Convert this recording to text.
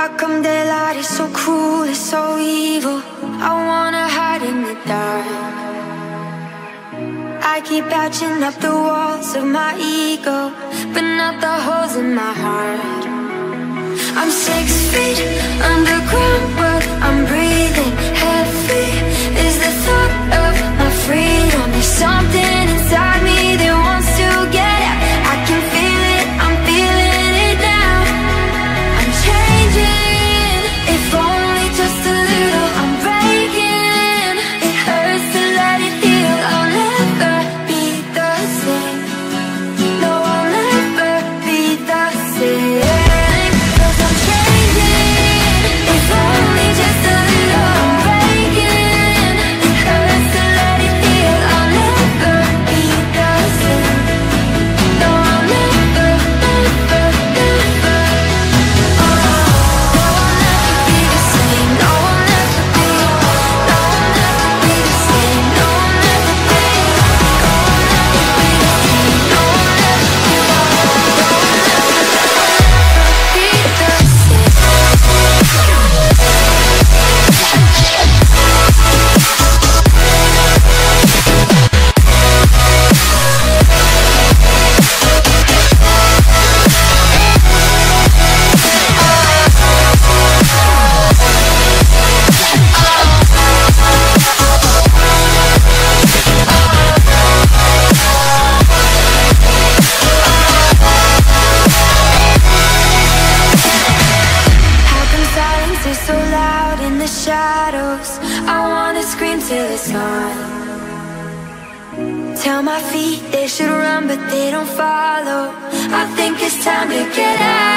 How come they lie? It's so cruel, it's so evil. I wanna hide in the dark. I keep patching up the walls of my ego But not the holes in my heart. I'm six feet underground, but I'm breathing heavy. Tell my feet they should run, but they don't follow. I think it's time to get out.